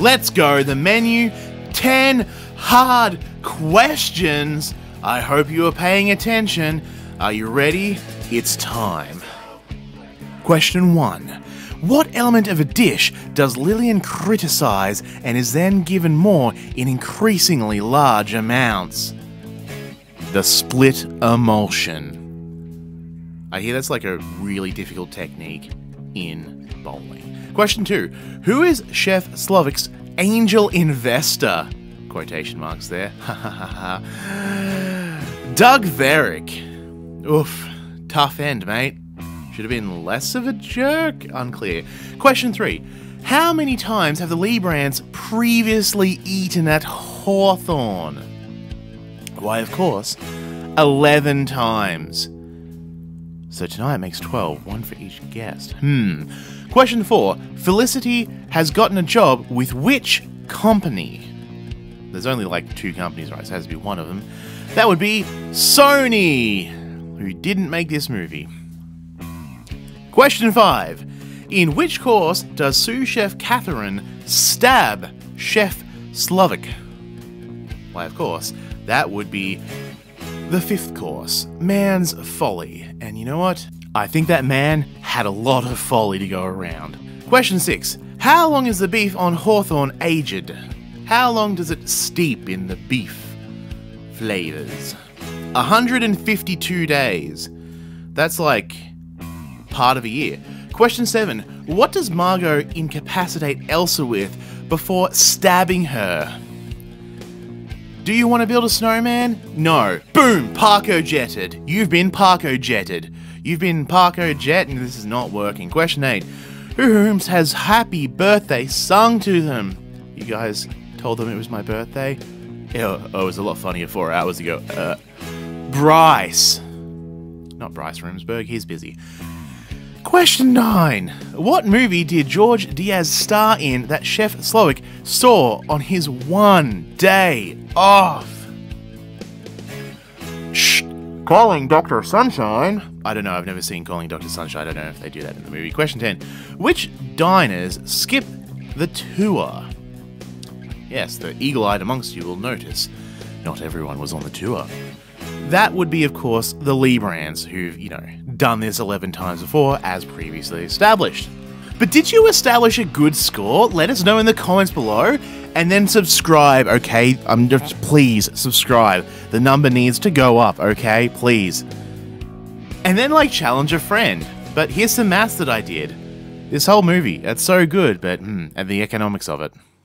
Let's go. The menu 10 hard questions. I hope you are paying attention. Are you ready? It's time. Question 1. What element of a dish does Lillian criticize and is then given more in increasingly large amounts? The split emulsion. I hear that's like a really difficult technique in bowling. Question 2. Who is Chef Slowik's angel investor? Quotation marks there. Doug Verrick. Oof. Tough end, mate. Should have been less of a jerk? Unclear. Question three. How many times have the Liebrandts previously eaten at Hawthorn? Why, of course, 11 times. So tonight makes 12, one for each guest. Hmm. Question four. Felicity has gotten a job with which company? There's only like two companies, right? So it has to be one of them. That would be Sony, who didn't make this movie. Question 5. In which course does sous chef Catherine stab Chef Slowik? Why, of course, that would be the fifth course Man's Folly. And you know what? I think that man had a lot of folly to go around. Question 6. How long is the beef on Hawthorn aged? How long does it steep in the beef flavors? 152 days. That's like part of a year. Question 7. What does Margot incapacitate Elsa with before stabbing her? Do you want to build a snowman? No. Boom! Parko jetted. You've been Parko jetted. You've been Parko jet and this is not working. Question 8. Who Whom has happy birthday sung to them? You guys told them it was my birthday? Oh, oh it was a lot funnier four hours ago. Uh, Bryce. Not Bryce Remsburg, he's busy. Question 9. What movie did George Diaz star in that Chef Slowik saw on his one day off? Shh. Calling Dr. Sunshine. I don't know, I've never seen Calling Dr. Sunshine. I don't know if they do that in the movie. Question 10. Which diners skip the tour? Yes, the eagle eyed amongst you will notice not everyone was on the tour. That would be, of course, the Liebrandts, who've, you know, done this 11 times before, as previously established. But did you establish a good score? Let us know in the comments below. And then subscribe, okay? I'm just please subscribe. The number needs to go up, okay? Please. And then like challenge a friend. But here's some maths that I did. This whole movie, it's so good, but hmm, and the economics of it.